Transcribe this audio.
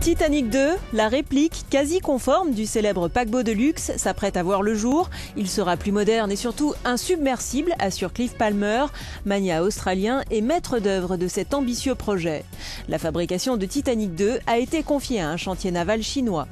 Titanic 2, la réplique quasi conforme du célèbre paquebot de luxe, s'apprête à voir le jour. Il sera plus moderne et surtout insubmersible, assure Cliff Palmer, mania australien et maître d'œuvre de cet ambitieux projet. La fabrication de Titanic 2 a été confiée à un chantier naval chinois.